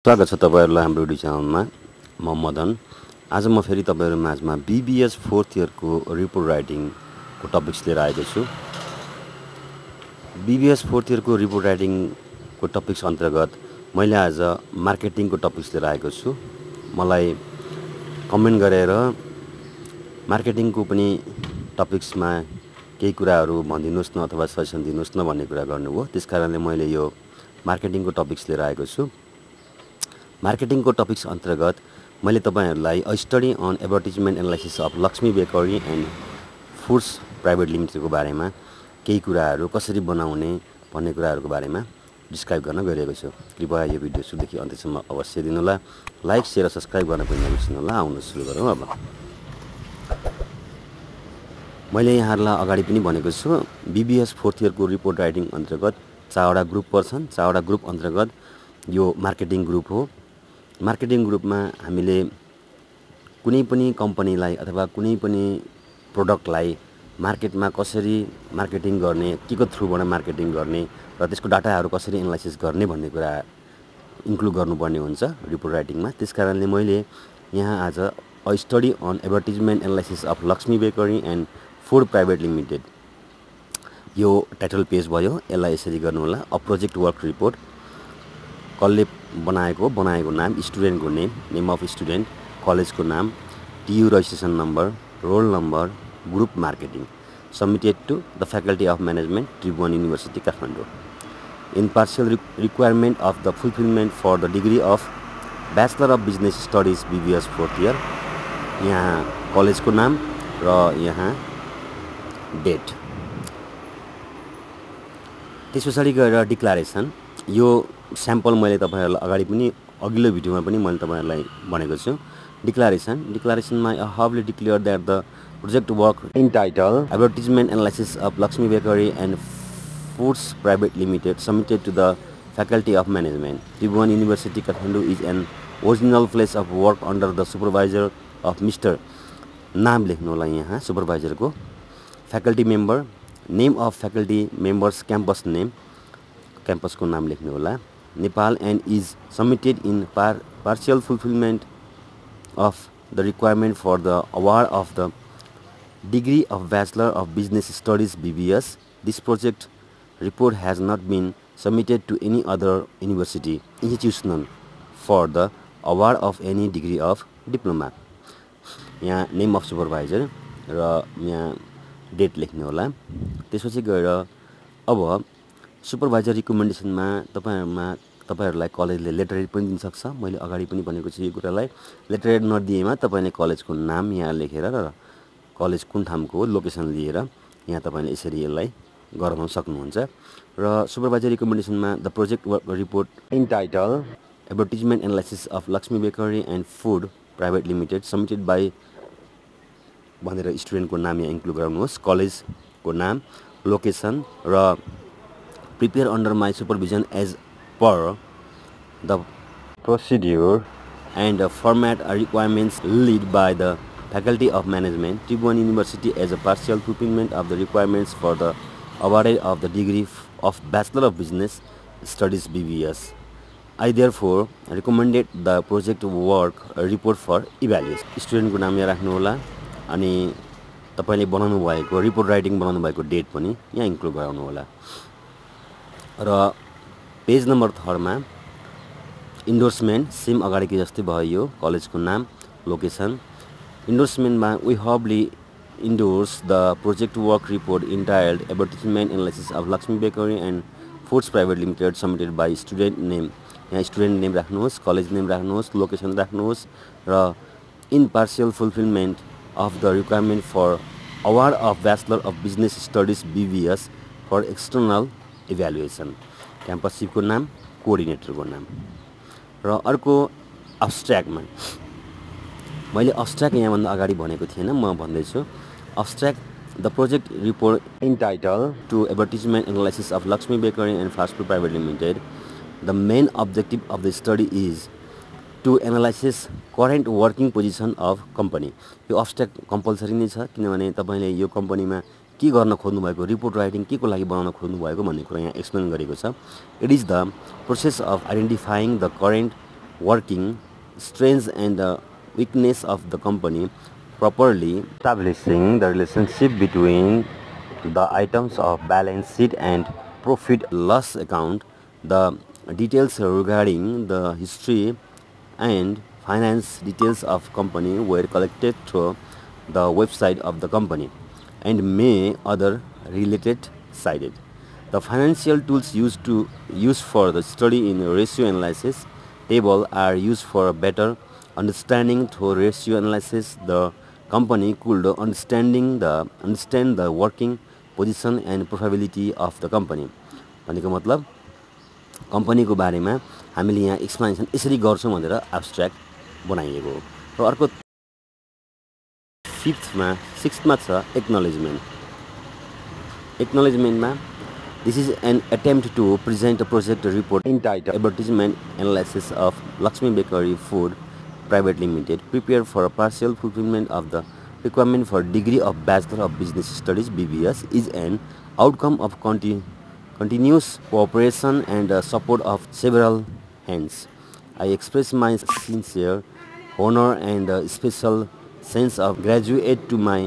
स्वागत छ तपाईँहरूलाई हाम्रो युट्युब च्यानलमा। म मदन। आज म फेरि तपाईँहरू माझमा बिबिएस फोर्थ इयरको रिपोर्ट राइटिङको टपिक्स लिएर आएको छु। बिबिएस फोर्थ इयरको रिपोर्ट राइटिङको टपिक्स अन्तर्गत मैले आज मार्केटिङको टपिक्स लिएर आएको छु। मलाई कमेन्ट गरेर मार्केटिङको पनि टपिक्समा केही कुराहरू भनिदिनुहोस् न अथवा सजेसन दिनुहोस् न भन्ने कुरा गर्नुभयो त्यस कारणले मैले यो मार्केटिङको टपिक्स लिएर आएको छु। मार्केटिङको टपिक्स अन्तर्गत मैले तपाईँहरूलाई a study on advertisement analysis of Lakshmi bakery and foods private लिमिटेडको बारेमा केही कुराहरू कसरी बनाउने भन्ने कुराहरूको बारेमा डिस्क्राइब गर्न गइरहेको छु। कृपया यो भिडियो सुरुदेखि अन्त्यसम्म अवश्य दिनुहोला। लाइक सेयर र सब्सक्राइब गर्न पनि नबिर्सिनुहोला। आउनु सुरु गरौँ अब। मैले यहाँहरूलाई अगाडि पनि भनेको छु बिबिएस फोर्थ इयरको रिपोर्ट राइटिङ अन्तर्गत चारवटा ग्रुप पर्छन्। चारवटा ग्रुप अन्तर्गत यो मार्केटिङ ग्रुप हो। मार्केटिङ ग्रुपमा हामीले कुनै पनि कम्पनीलाई अथवा कुनै पनि प्रडक्टलाई मार्केटमा कसरी मार्केटिङ गर्ने के को थ्रुबाट मार्केटिङ गर्ने र त्यसको डाटाहरू कसरी एनालाइसिस गर्ने भन्ने कुरा इन्क्लुड गर्नुपर्ने हुन्छ रिपोर्ट राइटिङमा। त्यस कारणले मैले यहाँ आज a study on advertisement analysis of Laxmi bakery and food private limited यो टाइटल पेज भयो यसलाई यसरी गर्नु होला। A project work report. कसले बनाएको बनाएको नाम स्टुडेन्टको नेम नेम अफ स्टुडेन्ट कलेजको नाम TU registration number roll number group marketing submitted to the faculty of management Tribhuvan university Kathmandu. In partial requirement of the fulfilment for the degree of bachelor of business studies BBS fourth year यहाँ कलेजको नाम र यहाँ date. त्यस पछाडि गएर declaration. यो sample मैले तपाईँहरूलाई अगाडि पनि अघिल्लो भिडियोमा पनि मैले तपाईँहरूलाई भनेको छु। डिक्लारेसन डिक्लारेसनमा हबले declare that the project work in title advertisement analysis of Lakshmi bakery and foods private limited submitted to the faculty of management Tribhuvan university Kathmandu is an original place of work under the supervisor of mister नाम लेख्नु होला यहाँ सुपरभाइजरको faculty member name of faculty members campus name क्याम्पसको नाम लेख्नु होला Nepal and is submitted in par partial fulfilment of the requirement for the award of the degree of bachelor of business studies BBS this project report has not been submitted to any other university institution for the award of any degree of diploma. यहाँ name of supervisor र यहाँ date लेख्नु होला त्यसपछि गएर अब supervisor रिकमेन्डेसनमा तपाईँहरूमा तपाईँहरूलाई कलेजले laterite पनि दिन सक्छ। मैले अगाडि पनि भनेको छु यो कुरालाई। लेटरेट नदिएमा तपाईँले कलेजको नाम यहाँ लेखेर र कलेज कुन ठाउँको लोकेसन लिएर यहाँ तपाईँले यसरी यसलाई गराउन सक्नुहुन्छ। र supervisor रिकमेन्डेसनमा the project work report in title advertisement analysis of Lakshmi bakery and food private limited submitted by भनेर स्टुडेन्टको नाम यहाँ इन्क्लुड गराउनुहोस्। कलेजको नाम लोकेसन र prepare under my supervision as per the procedure and format requirements laid by the faculty of management Tribhuvan university as a partial fulfilment of the requirements for the awarded of the degree of Bachelor of Business Studies BBS. I therefore recommended the project work report for evaluation. स्टुडेन्टको नाम यहाँ राख्नु होला अनि तपाईँले बनाउनु भएको report writing बनाउनु भएको डेट पनि यहाँ इन्क्लुड गराउनु होला र पेज नम्बर थर्डमा इन्डोर्समेन्ट सेम अगाडिको जस्तै भयो यो कलेजको नाम लोकेसन इन्डोर्समेन्टमा we humbly endorse the project work report entitled Advertisement Analysis of Lakshmi Bakery and Foods Private Limited submitted by student name. यहाँ स्टुडेन्ट नेम राख्नुहोस् कलेज नेम राख्नुहोस् लोकेसन राख्नुहोस् र in partial fulfilment of the requirement for award of bachelor of business studies BBS for external evaluation क्याम्पससिपको नाम कोअर्डिनेटरको नाम र अर्को अब्सट्र्याक्टमा मैले अब्सट्र्याक्ट यहाँभन्दा अगाडि भनेको थिएन म भन्दैछु abstract the project report entitled to advertisement analysis of Lakshmi Bakery and Fast Food Private Limited. The main objective of the study is to analysis current working position of company. यो abstract compulsory नै छ किनभने तपाईँले यो कम्पनीमा के गर्न खोज्नु भएको रिपोर्ट राइटिङ के को लागि बनाउन खोज्नु भएको भन्ने कुरा यहाँ एक्सप्लेन गरेको छ। It is the process of identifying the current working strength and the weakness of the company properly establishing the relationship between the items of balance sheet and profit loss account the details regarding the history and finance details of company were collected through the website of the company and may other related cited the financial tools used to use for the study in ratio analysis table are used for better understanding through ratio analysis the company could understanding the understand the working position and profitability of the company भनेको मतलब कम्पनीको बारेमा हामीले यहाँ explanation यसरी गर्छौँ भनेर abstract बनाइएको हो र अर्को फिफ्थमा सिक्समा छ acknowledgement एक्नोलेजमेन्टमा this is an attempt to present a project report in tight advertisement analysis of Lakshmi bakery food private limited prepare for a partial fulfilment of the requirement for degree of Bachelor of Business Studies BBS is an outcome of continu continuous cooperation and uh, support of several hands. I express my sincere honor and uh, special sense of gratitude to my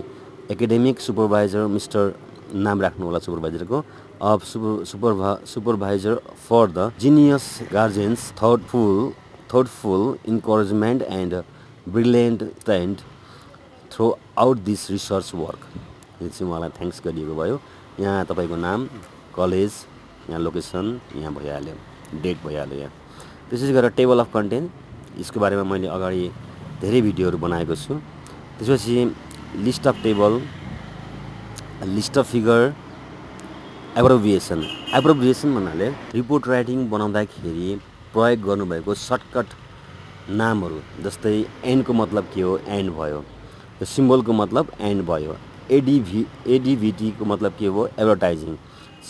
academic supervisor Mr. नाम राख्नु होला सुपरभाइजरको of super सुपरभा supervisor for the genius guardians thoughtful thoughtful encouragement and brilliant stand throughout this research work यो चाहिँ उहाँलाई thanks गरिएको भयो। यहाँ तपाईँको नाम कलेज यहाँ लोकेसन यहाँ भइहाल्यो डेट भइहाल्यो यहाँ। त्यसै गरेर टेबल अफ कन्टेन्ट यसको बारेमा मैले अगाडि धेरै भिडियोहरू बनाएको छु। त्यसपछि list of table list of figure abbreviation abbreviation भन्नाले रिपोर्ट राइटिङ बनाउँदाखेरि प्रयोग गर्नुभएको सर्टकट नामहरू जस्तै एनको मतलब के हो? एन्ड भयो. सिम्बलको मतलब एन्ड भयो. एडिभी एडिभिटीको मतलब के हो? एडभर्टाइजिङ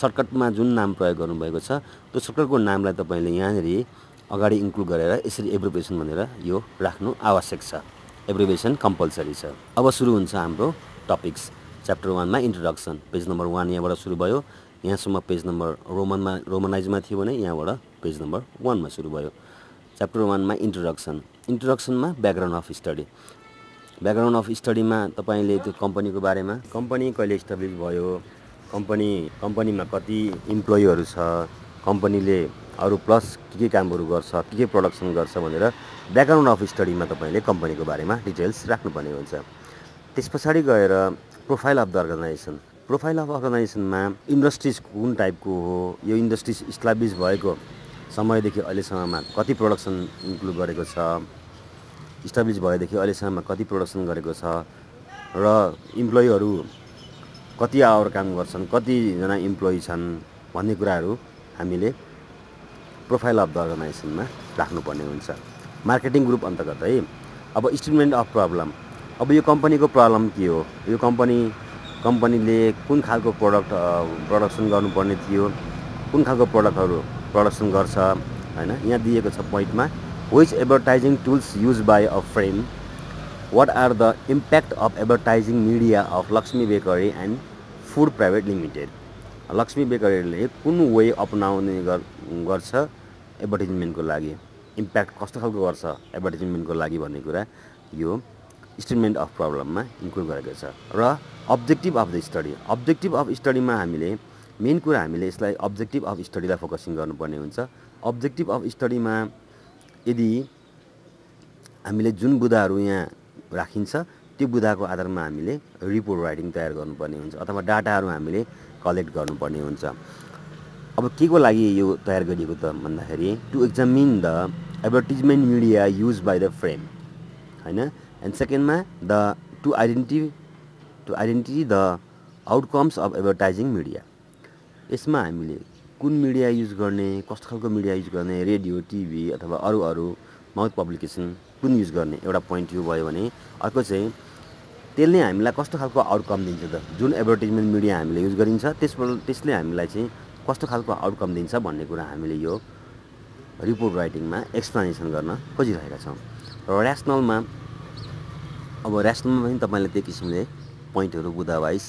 सर्टकटमा जुन नाम प्रयोग गर्नुभएको छ त्यो सर्टकटको नामलाई तपाईँले यहाँनिर अगाडि इन्क्लुड गरेर यसरी एब्रोभेसन भनेर यो राख्नु आवश्यक छ। एब्रोभेसन कम्पलसरी छ अब सुरु हुन्छ हाम्रो टपिक्स च्याप्टर वानमा इन्ट्रोडक्सन पेज नम्बर वान यहाँबाट सुरु भयो। यहाँसम्म पेज नम्बर रोमनमा रोमनाइजमा थियो भने यहाँबाट पेज नम्बर वानमा सुरु भयो। च्याप्टर वानमा introduction इन्ट्रोडक्सनमा background of study background of स्टडीमा तपाईँले त्यो कम्पनीको बारेमा कम्पनी कहिले इस्टाब्लिस भयो? कम्पनी कम्पनीमा कति इम्प्लोइहरू छ? कम्पनीले अरू प्लस के के कामहरू गर्छ के के प्रडक्सन गर्छ भनेर ब्याकग्राउन्ड अफ स्टडीमा तपाईँले कम्पनीको बारेमा डिटेल्स राख्नुपर्ने हुन्छ। त्यस पछाडि गएर profile of the organisation profile of अर्गनाइजेसनमा industries कुन टाइपको हो यो इन्डस्ट्रिज इस्टाब्लिस भएको समयदेखि अहिलेसम्ममा कति प्रडक्सन इन्क्लुड गरेको छ इस्टाब्लिस भएदेखि अहिलेसम्म कति प्रडक्सन गरेको छ र इम्प्लोइहरू कति आवर काम गर्छन् कतिजना इम्प्लोइ छन् भन्ने कुराहरू हामीले प्रोफाइल अफ द अर्गनाइजेसनमा राख्नुपर्ने हुन्छ। मार्केटिङ ग्रुप अन्तर्गत है। अब स्टेटमेन्ट अफ प्रब्लम अब यो कम्पनीको प्रब्लम के हो? यो कम्पनी कम्पनीले कुन खालको प्रडक्ट प्रडक्सन गर्नुपर्ने थियो? कुन खालको प्रडक्टहरू प्रडक्सन गर्छ? होइन यहाँ दिएको छ पोइन्टमा which advertising tools use by a frame what are the impact of advertising media of Laxmi bakery and food private limited Laxmi बेकरीले कुन वे अपनाउने गर्छ एडभर्टिजमेन्टको लागि? इम्प्याक्ट कस्तो खालको गर्छ एडभर्टिजमेन्टको लागि भन्ने कुरा यो स्टेटमेन्ट अफ प्रब्लममा इन्क्लुड गरेको छ। र objective of the study objective of स्टडीमा हामीले मेन कुरा हामीले यसलाई अब्जेक्टिभ अफ स्टडीलाई फोकसिङ गर्नुपर्ने हुन्छ। अब्जेक्टिभ अफ स्टडीमा यदि हामीले जुन बुदाहरू यहाँ राखिन्छ त्यो बुदाको आधारमा हामीले रिपोर्ट राइटिङ तयार गर्नुपर्ने हुन्छ। अथवा डाटाहरू हामीले कलेक्ट गर्नुपर्ने हुन्छ। अब के को लागि यो तयार गरिएको त भन्दाखेरि to examine the advertisement media use by the frame होइन? एन्ड सेकेन्डमा the to आइडेन्टि to identity the outcomes of advertising media यसमा हामीले कुन मिडिया युज गर्ने कस्तो खालको मिडिया युज गर्ने रेडियो टिभी अथवा अरू अरू माउथ पब्लिकेसन कुन युज गर्ने एउटा पोइन्ट यो भयो भने अर्को चाहिँ त्यसले हामीलाई कस्तो खालको आउटकम दिन्छ त? जुन एडभर्टिजमेन्ट मिडिया हामीले युज गरिन्छ त्यसबाट त्यसले हामीलाई चाहिँ कस्तो खालको आउटकम दिन्छ भन्ने कुरा हामीले यो रिपोर्ट राइटिङमा एक्सप्लेनेसन गर्न खोजिरहेका छौँ। र ऱ्यासनलमा अब ऱ्यासनलमा पनि तपाईँले त्यो किसिमले पोइन्टहरू बुधा वाइज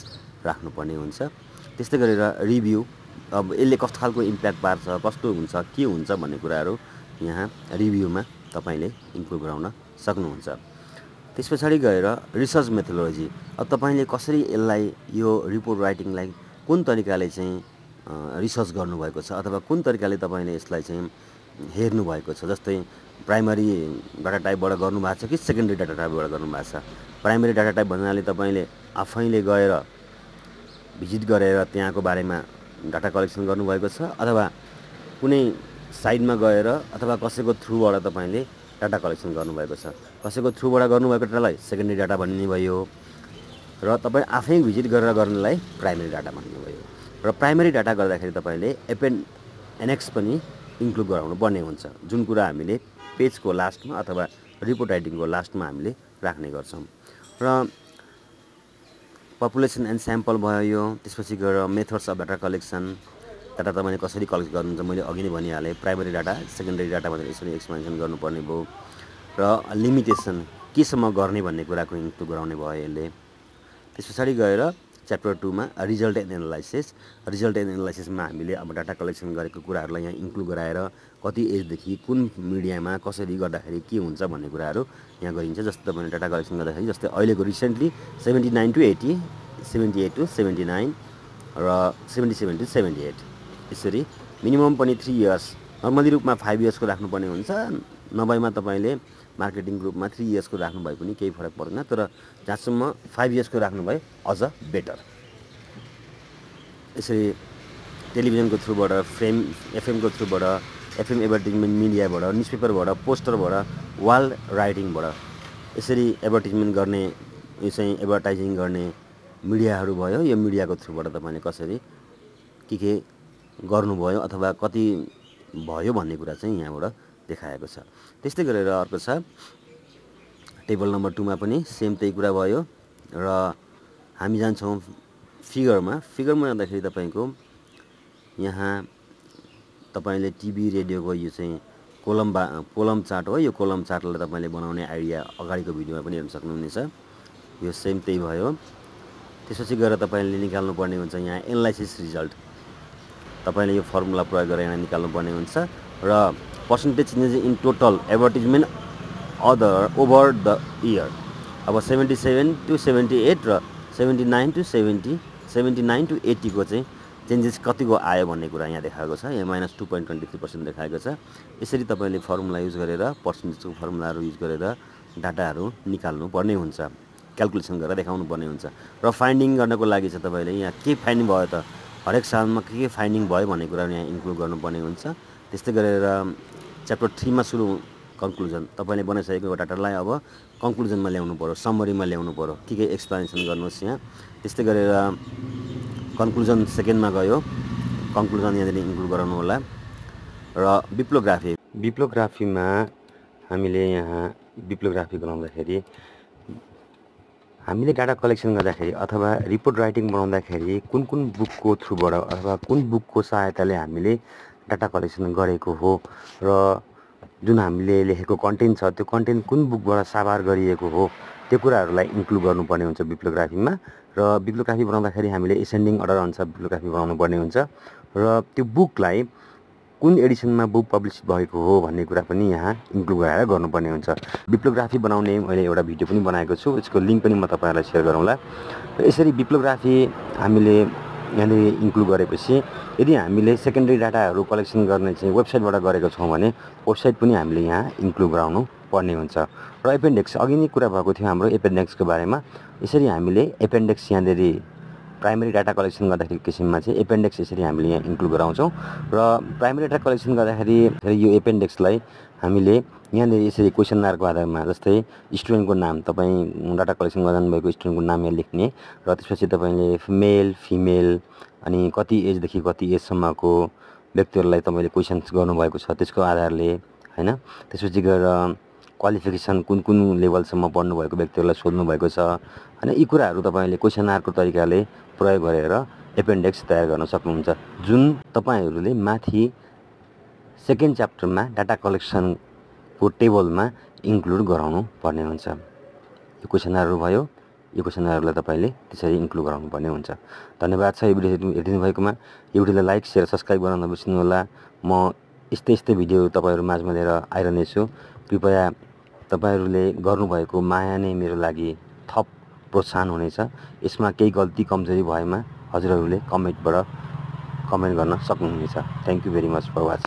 राख्नुपर्ने हुन्छ। त्यस्तै गरेर रिभ्यू अब यसले कस्तो खालको इम्प्याक्ट पार्छ कस्तो हुन्छ के हुन्छ भन्ने कुराहरू यहाँ रिभ्यूमा तपाईँले इन्क्लुड गराउन सक्नुहुन्छ। त्यस पछाडि गएर रिसर्च मेथोलोजी अब तपाईँले कसरी यसलाई यो रिपोर्ट राइटिङलाई कुन तरिकाले चाहिँ रिसर्च गर्नुभएको छ अथवा कुन तरिकाले तपाईँले यसलाई चाहिँ हेर्नुभएको छ? जस्तै प्राइमरी डाटा टाइपबाट गर्नुभएको छ कि सेकेन्डरी डाटा टाइपबाट गर्नुभएको छ? प्राइमरी डाटा टाइप भन्नाले तपाईँले आफैले गएर भिजिट गरेर त्यहाँको बारेमा डाटा कलेक्सन गर्नुभएको छ अथवा कुनै साइडमा गएर अथवा कसैको थ्रुबाट तपाईँले डाटा कलेक्सन गर्नुभएको छ। कसैको थ्रुबाट गर्नुभएको डाटालाई सेकेन्डरी डाटा भन्ने भयो र तपाईँ आफै भिजिट गरेर गर्नलाई प्राइमेरी डाटा भन्ने भयो। र प्राइमेरी डाटा गर्दाखेरि तपाईँले एपेन एनएक्स पनि इन्क्लुड गराउनु पर्ने हुन्छ। जुन कुरा हामीले पेजको लास्टमा अथवा रिपोर्ट राइटिङको लास्टमा हामीले राख्ने गर्छौँ। र पपुलेसन एन्ड स्याम्पल भयो यो त्यसपछि गएर methods of data collection data तपाईँले कसरी कलेक्ट गर्नुहुन्छ मैले अघि नै भनिहालेँ। प्राइमरी डाटा सेकेन्डरी डाटा भनेर यसरी एक्सपेन्सन गर्नुपर्ने भयो। र लिमिटेसन केसम्म गर्ने भन्ने कुराको इन्क्लुड गराउने भयो यसले। त्यस पछाडि गएर chapter टूमा result and analysis. Result and एनालाइसिसमा हामीले अब डाटा कलेक्सन गरेको कुराहरूलाई यहाँ इन्क्लुड गराएर कति एजदेखि कुन मिडियामा कसरी गर्दाखेरि के हुन्छ भन्ने कुराहरू यहाँ गरिन्छ। जस्तै तपाईँले डाटा कलेक्सन गर्दाखेरि जस्तै अहिलेको recently seventy nine to eighty seventy eight to seventy nine र seventy seven to seventy eight. यसरी मिनिमम पनि थ्री इयर्स नर्मली रूपमा फाइभ इयर्सको राख्नुपर्ने हुन्छ। नभएमा तपाईँले मार्केटिङ ग्रुपमा थ्री इयर्सको राख्नुभयो पनि केही फरक पर्दैन तर जहाँसम्म फाइभ इयर्सको राख्नुभयो अझ बेटर यसरी टेलिभिजनको थ्रुबाट फ्रेम एफएमको थ्रुबाट एफएम एडभर्टिजमेन्ट मिडियाबाट न्युज पेपरबाट पोस्टरबाट वाल राइटिङबाट यसरी एडभर्टिजमेन्ट गर्ने यो चाहिँ एडभर्टाइजिङ गर्ने मिडियाहरू भयो। यो मिडियाको थ्रुबाट तपाईँले कसरी के के गर्नुभयो अथवा कति भयो भन्ने कुरा चाहिँ यहाँबाट देखाएको छ। त्यस्तै गरेर अर्को छ टेबल नम्बर टूमा पनि सेम त्यही कुरा भयो र हामी जान्छौँ फिगरमा। फिगरमा जाँदाखेरि तपाईँको यहाँ तपाईँले टिभी रेडियोको यो चाहिँ कोलम बा कोलम चार्ट हो। यो कोलम चार्टलाई तपाईँले बनाउने आइडिया अगाडिको भिडियोमा पनि हेर्न सक्नुहुनेछ। यो सेम त्यही भयो। त्यसपछि गएर तपाईँले निकाल्नुपर्ने हुन्छ यहाँ एनालाइसिस रिजल्ट तपाईँले यो फर्मुला प्रयोग गरेर यहाँ निकाल्नुपर्ने हुन्छ। र percentage changes in total advertisement other over the year अब seventy seven to seventy eight र seventy nine to seventy seventy nine to एट्टीको चाहिँ चेन्जेस कतिको आयो भन्ने कुरा यहाँ देखाएको छ। यहाँ minus two point twenty three percent देखाएको छ। यसरी तपाईँले फर्मुला युज गरेर पर्सेन्टेजको फर्मुलाहरू युज गरेर डाटाहरू निकाल्नु पर्ने हुन्छ। क्यालकुलेसन गरेर देखाउनु पर्ने हुन्छ। र फाइन्डिङ गर्नको लागि चाहिँ तपाईँले यहाँ के फाइन्डिङ भयो त हरेक सालमा के के फाइन्डिङ भयो भन्ने कुराहरू यहाँ इन्क्लुड गर्नुपर्ने हुन्छ। त्यस्तै गरेर च्याप्टर थ्रीमा सुरु कन्क्लुजन। तपाईँले बनाइसकेको डाटालाई अब कन्क्लुजनमा ल्याउनु पऱ्यो समरीमा ल्याउनु पऱ्यो के के एक्सप्लेनेसन गर्नुहोस् यहाँ। त्यस्तै गरेर कन्क्लुजन सेकेन्डमा गयो। कन्क्लुजन यहाँनिर इन्क्लुड गराउनु होला। र बिप्लोग्राफी। बिप्लोग्राफीमा हामीले यहाँ बिप्लोग्राफी गराउँदाखेरि हामीले डाटा कलेक्सन गर्दाखेरि अथवा रिपोर्ट राइटिङ बनाउँदाखेरि कुन कुन बुकको थ्रुबाट अथवा कुन बुकको सहायताले हामीले डाटा कलेक्सन गरेको हो र जुन हामीले लेखेको कन्टेन्ट छ त्यो कन्टेन्ट कुन बुकबाट साभार गरिएको हो त्यो कुराहरूलाई इन्क्लुड गर्नुपर्ने हुन्छ बिप्लोग्राफीमा र बिप्लोग्राफी बनाउँदाखेरि हामीले एसेन्डिङ अर्डर अनुसार बिप्लोग्राफी बनाउनु पर्ने हुन्छ। र त्यो बुकलाई कुन एडिसनमा बुक पब्लिस भएको हो भन्ने कुरा पनि यहाँ इन्क्लुड गराएर गर्नुपर्ने हुन्छ। बिप्लोग्राफी बनाउने मैले एउटा भिडियो पनि बनाएको छु यसको लिङ्क पनि म तपाईँहरूलाई सेयर गरौँला। यसरी बिप्लोग्राफी हामीले यहाँनिर इन्क्लुड गरेपछि यदि हामीले सेकेन्डरी डाटाहरू कलेक्सन गर्ने चाहिँ वेबसाइटबाट गरेको छौँ भने वेबसाइट पनि हामीले यहाँ इन्क्लुड गराउनु पर्ने हुन्छ। र एपेन्डेक्स अघि नै कुरा भएको थियो हाम्रो एपेन्डेक्सको बारेमा। यसरी हामीले एपेन्डेक्स यहाँनिर प्राइमेरी डाटा कलेक्सन गर्दाखेरि किसिममा चाहिँ एपेन्डेक्स यसरी हामीले यहाँ इन्क्लुड गराउँछौँ। र प्राइमेरी डाटा कलेक्सन गर्दाखेरि यो एपेन्डेक्सलाई हामीले यहाँनिर यसरी क्वेसन मार्कको आधारमा जस्तै स्टुडेन्टको नाम तपाईँ डाटा कलेक्सन गर्नुभएको स्टुडेन्टको नाम यहाँ लेख्ने र त्यसपछि तपाईँले मेल फिमेल अनि कति एजदेखि कति एजसम्मको व्यक्तिहरूलाई तपाईँले क्वेसन्स गर्नुभएको छ त्यसको आधारले होइन? त्यसपछि गएर क्वालिफिकेसन कुन कुन लेभलसम्म पढ्नुभएको व्यक्तिहरूलाई सोध्नुभएको छ? होइन यी कुराहरू तपाईँले क्वेसन आर्कको तरिकाले प्रयोग गरेर एपेन्डेक्स तयार गर्न सक्नुहुन्छ। जुन तपाईँहरूले माथि सेकेन्ड च्याप्टरमा डाटा कलेक्सनको टेबलमा इन्क्लुड गराउनु पर्ने हुन्छ। यो क्वेसनहरू भयो। यो क्वेसनहरूलाई तपाईँले त्यसरी इन्क्लुड गराउनु पर्ने हुन्छ। धन्यवाद छ यो भिडियो हेरिदिनु भएकोमा यो लाइक सेयर सब्सक्राइब गर्न नबिर्सिनु होला म यस्तै यस्तै भिडियो तपाईँहरू माझमा लिएर आइरहनेछु। कृपया तपाईँहरूले गर्नुभएको माया नै मेरो लागि थप प्रोत्साहन हुनेछ। यसमा केही गल्ती कमजोरी भएमा हजुरहरूले कमेन्टबाट कमेन्ट गर्न सक्नुहुनेछ। Thank you very much for watching